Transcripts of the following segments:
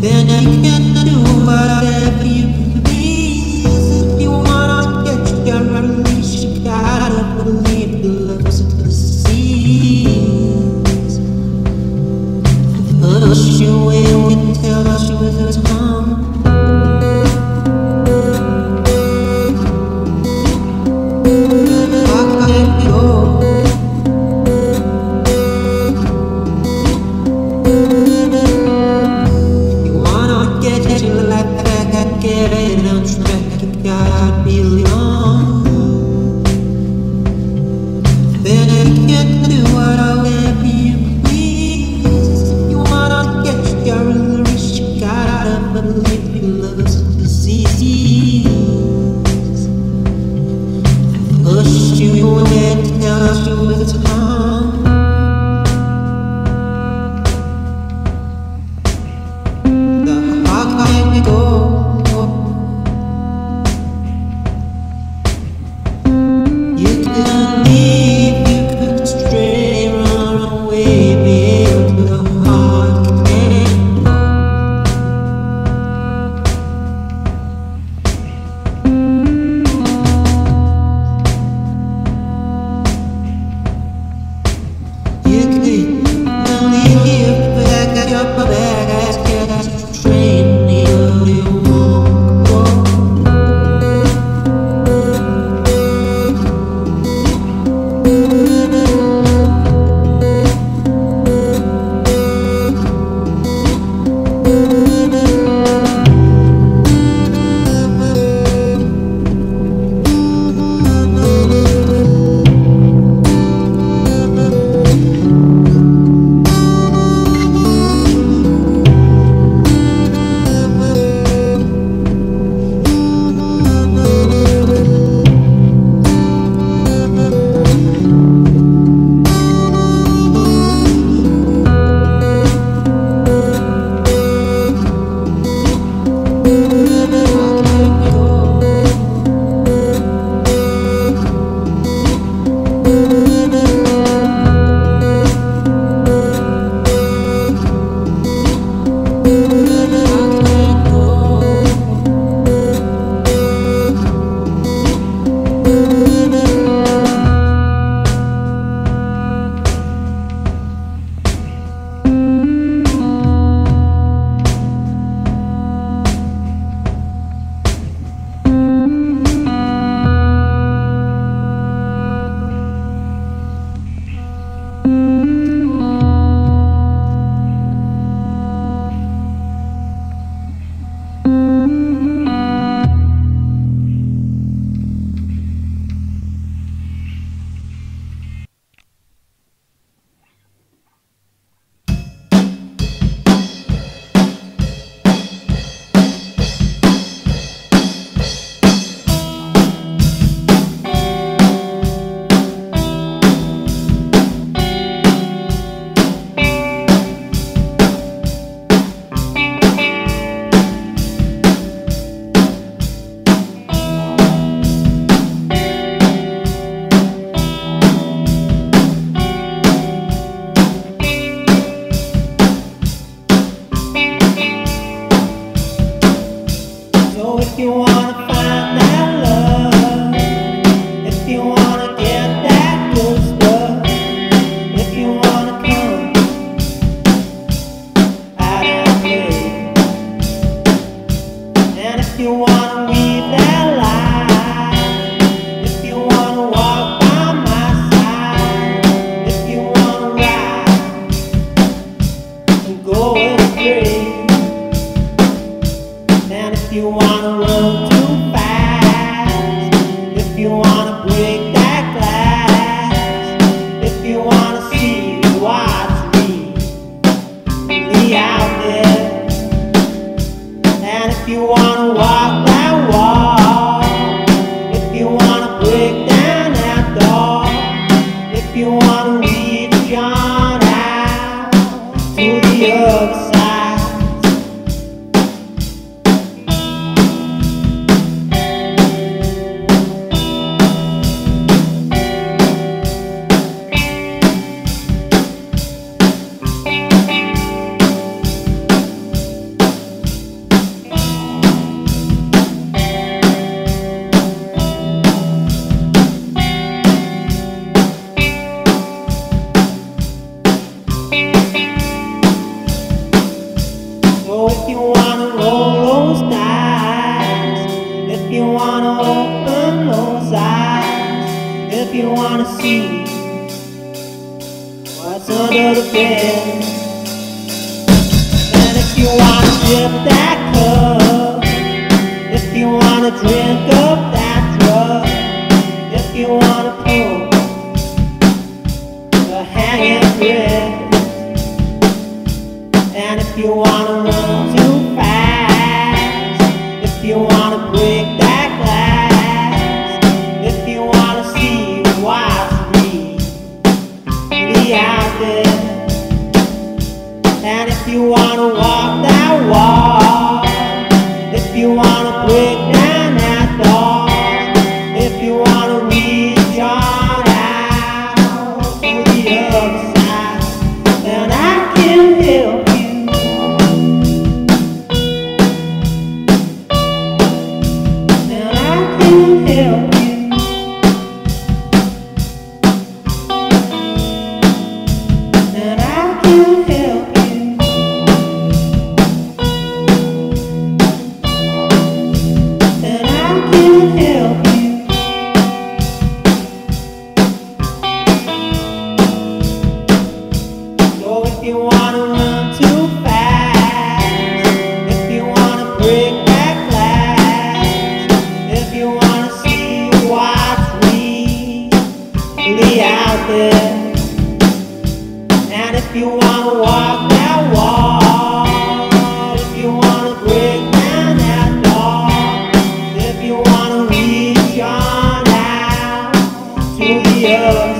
Then I can do whatever you. You wanna walk Yeah.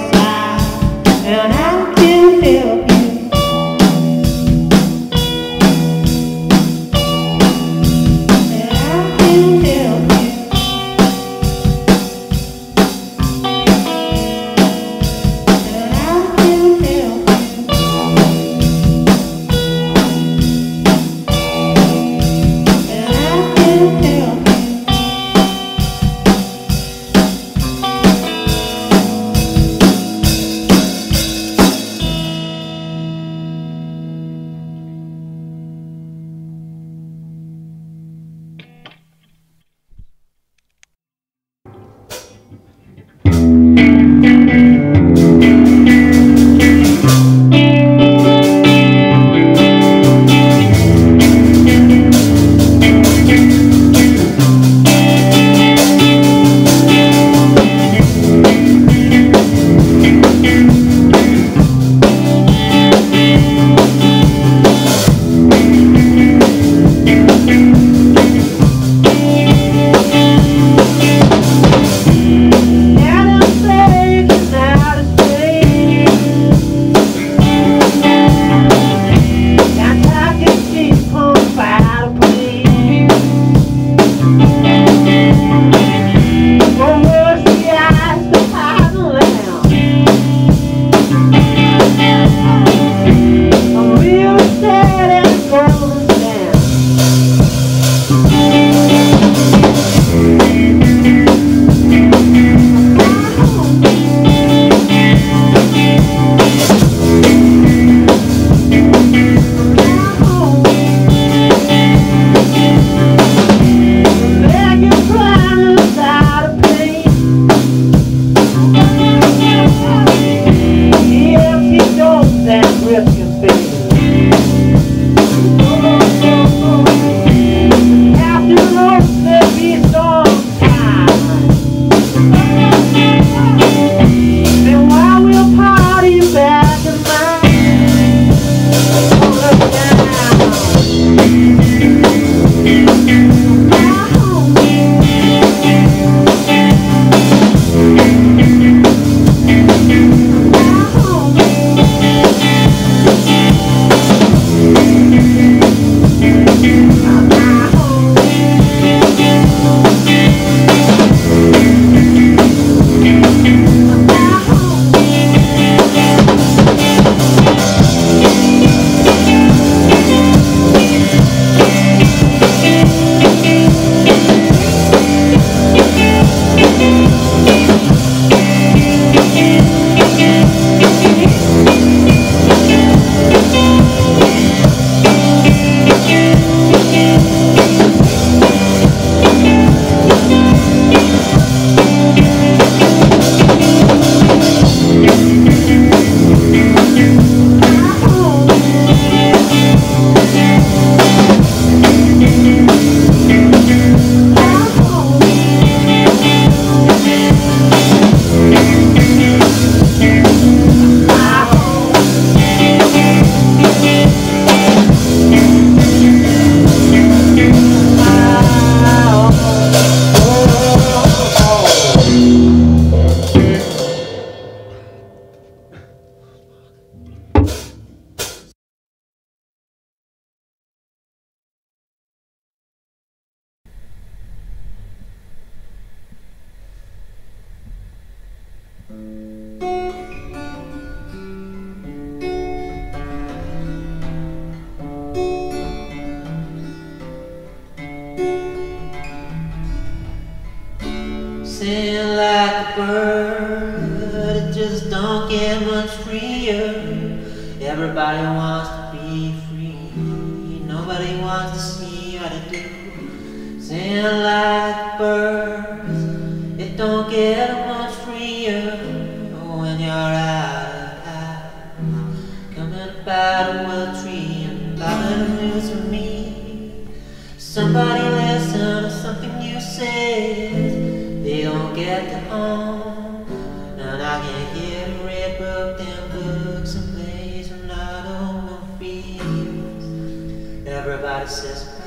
goddesses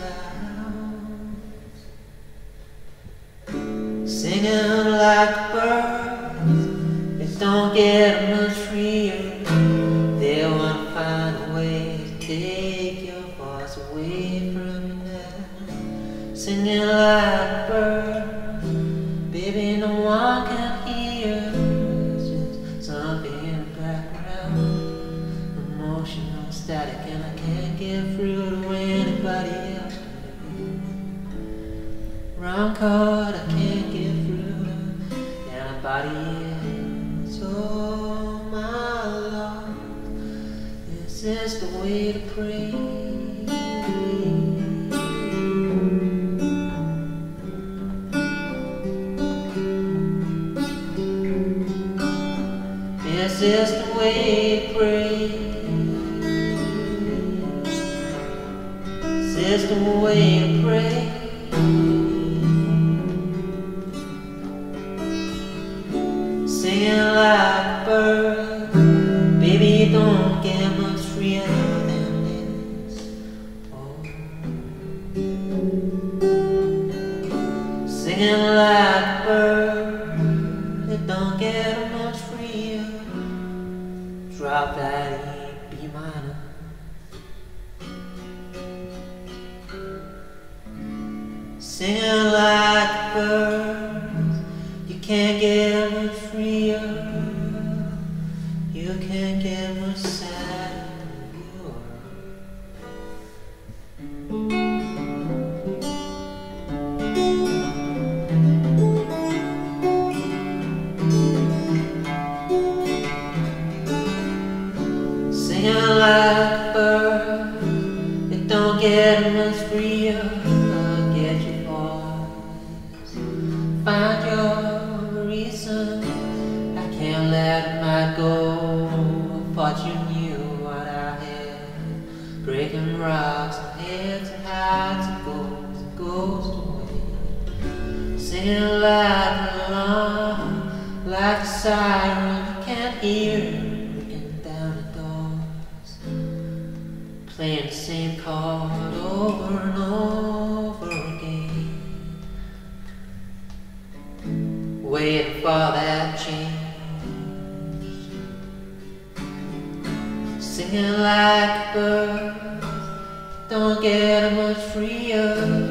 singing like birds. singing loud and long, like a siren you can't hear, looking down the doors, playing the same chord over and over again, waiting for that change, singing like a bird, don't get much freer.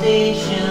Station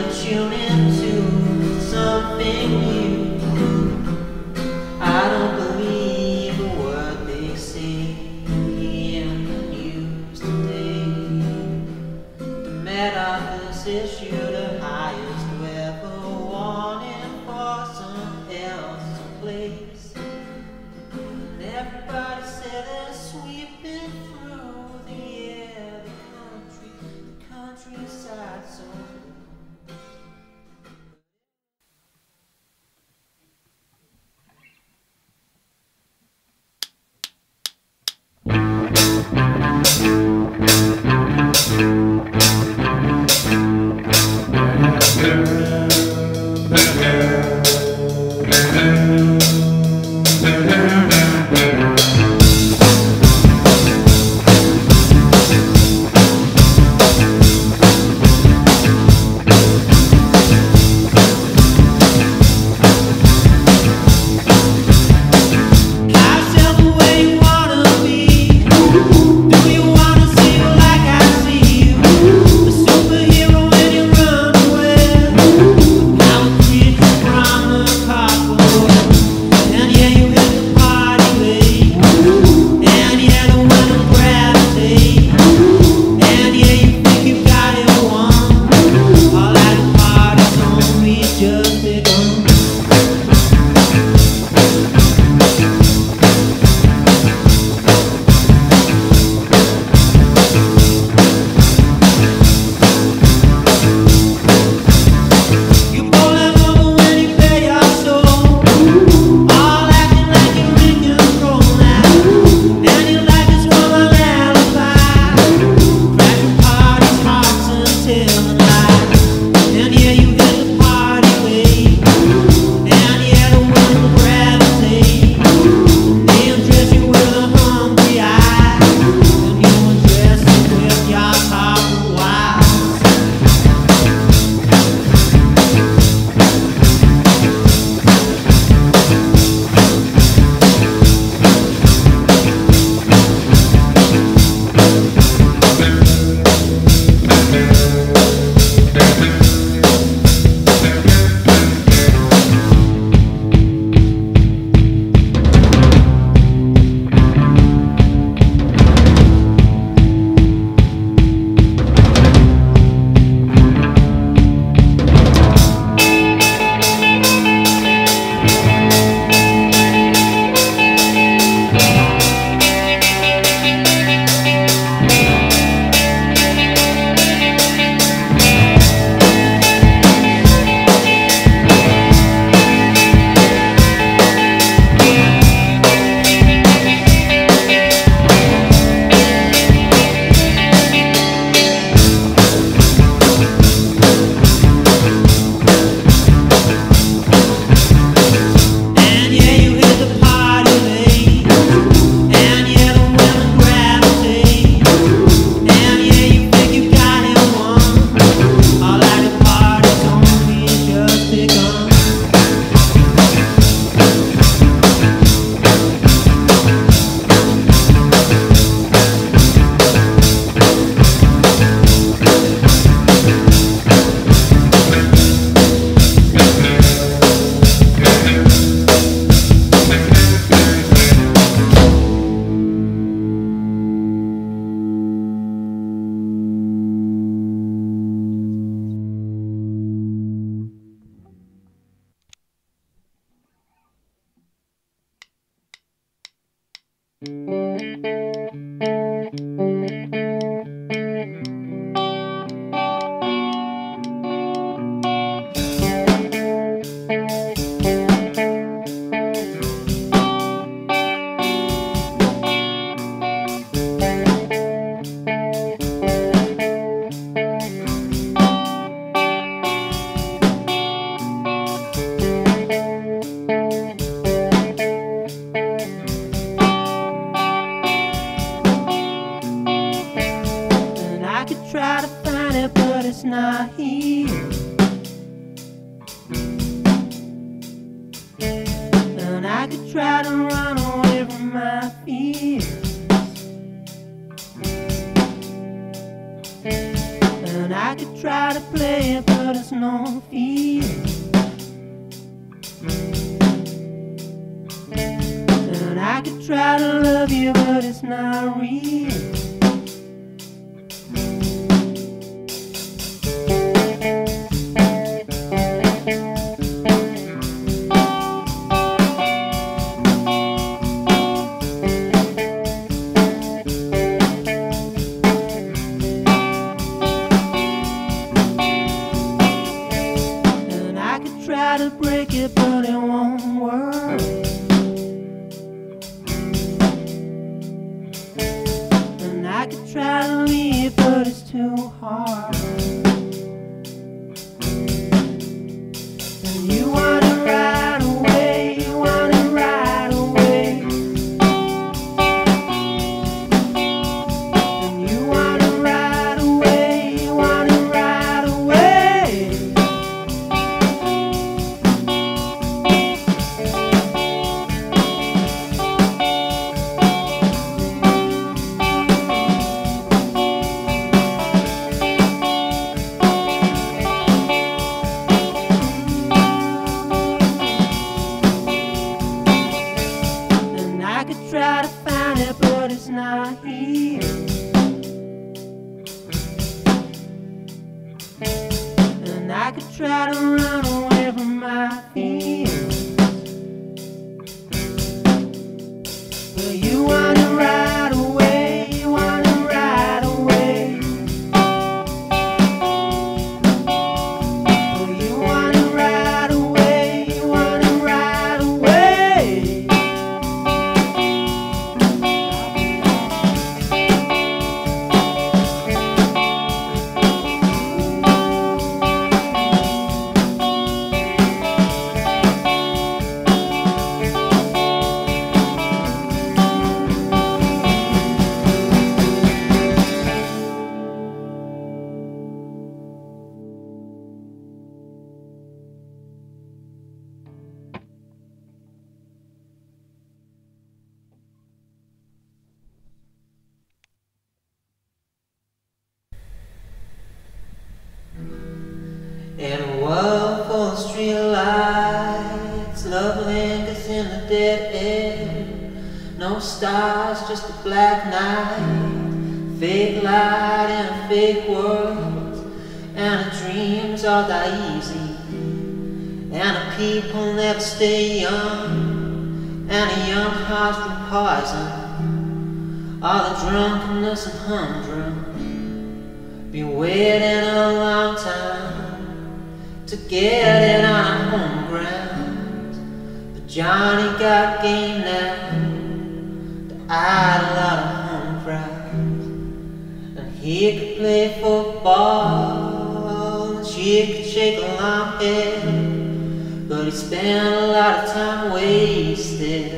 wasted,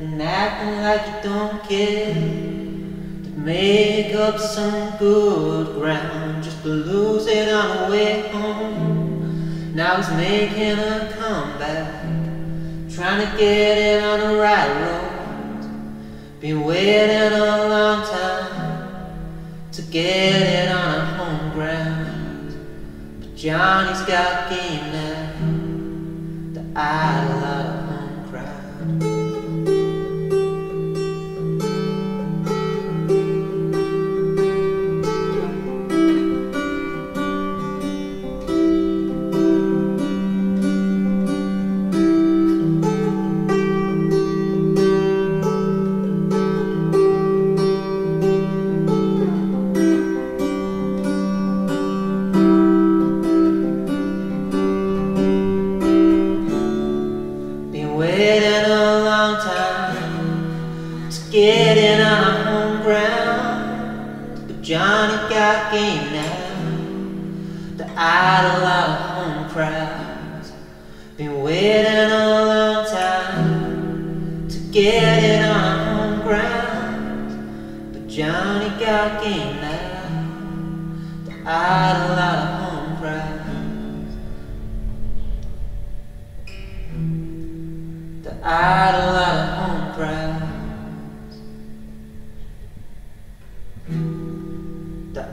and acting like you don't care. To make up some good ground, just to lose it on the way home. Now he's making a comeback, trying to get it on the right road. Been waiting a long time to get it on a home ground. But Johnny's got game now that I love. game now. The idol of home crowds. Been waiting a long time to get it on home ground. But Johnny got game now. The idol of home crowds. The idol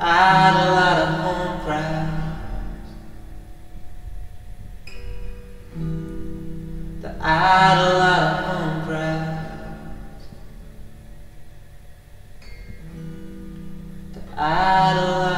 I had a lot of home cries. I had a lot of home cries. I had a lot. of.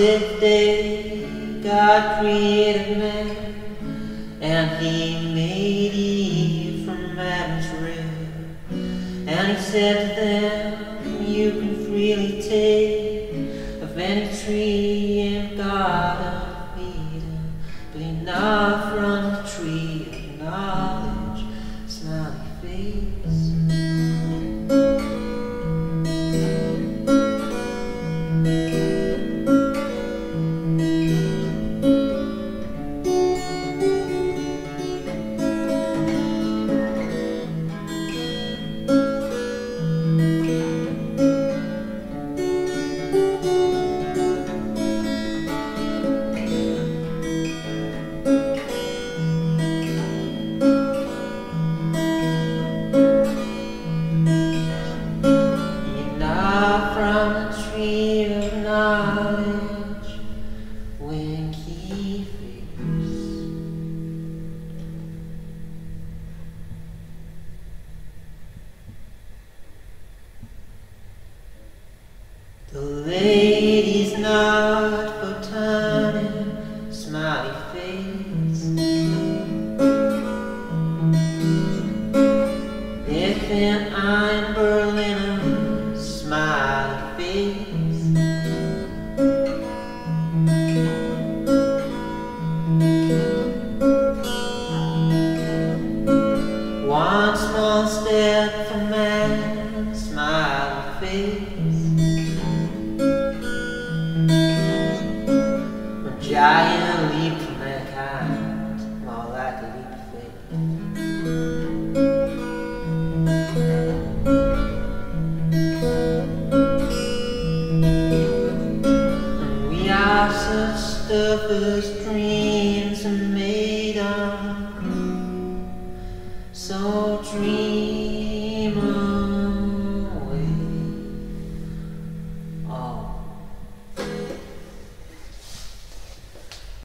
if they God created man and he made Eve from Adam's rib and he said